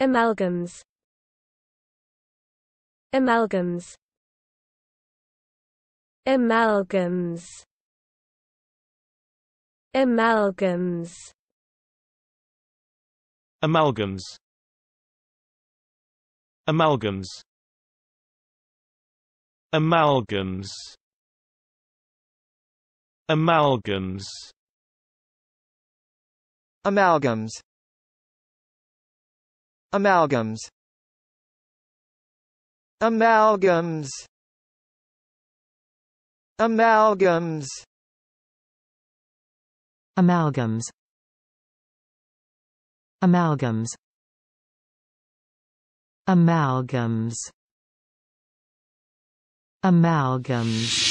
Amalgams. Amalgams. Amalgams. Amalgams. Amalgams. Amalgams. Amalgams. Amalgams. Amalgams Amalgams. Amalgams. Amalgams. Amalgams. Amalgams. Amalgams. Amalgams